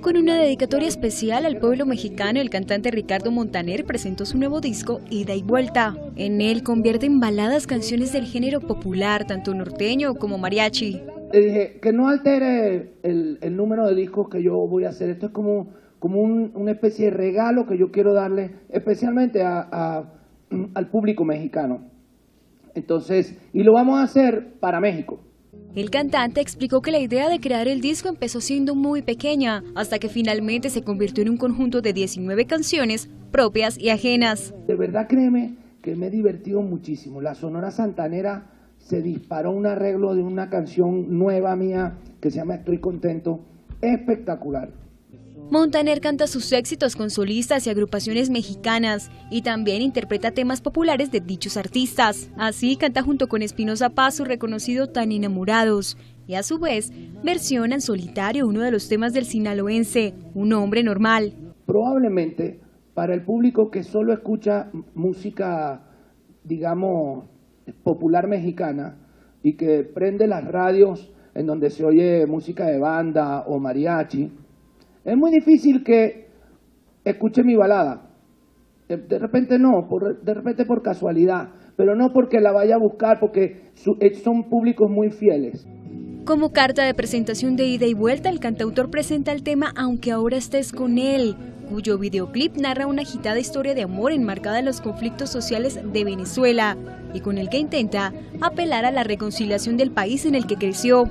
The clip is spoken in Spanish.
Con una dedicatoria especial al pueblo mexicano, el cantante Ricardo Montaner presentó su nuevo disco Ida y Vuelta. En él convierte en baladas canciones del género popular, tanto norteño como mariachi. Le dije que no altere el, número de discos que yo voy a hacer. Esto es como, como una especie de regalo que yo quiero darle especialmente al público mexicano. Entonces, y lo vamos a hacer para México. El cantante explicó que la idea de crear el disco empezó siendo muy pequeña, hasta que finalmente se convirtió en un conjunto de 19 canciones propias y ajenas. De verdad créeme que me he divertido muchísimo. La Sonora Santanera se disparó un arreglo de una canción nueva mía que se llama Estoy contento, espectacular. Montaner canta sus éxitos con solistas y agrupaciones mexicanas y también interpreta temas populares de dichos artistas. Así canta junto con Espinosa Paz su reconocido Tan enamorados y a su vez versiona en solitario uno de los temas del sinaloense, Un hombre normal. Probablemente para el público que solo escucha música, digamos, popular mexicana y que prende las radios en donde se oye música de banda o mariachi, es muy difícil que escuche mi balada. De repente no, de repente por casualidad, pero no porque la vaya a buscar, porque eh, son públicos muy fieles. Como carta de presentación de ida y vuelta, el cantautor presenta el tema Aunque ahora estés con él, cuyo videoclip narra una agitada historia de amor enmarcada en los conflictos sociales de Venezuela y con el que intenta apelar a la reconciliación del país en el que creció.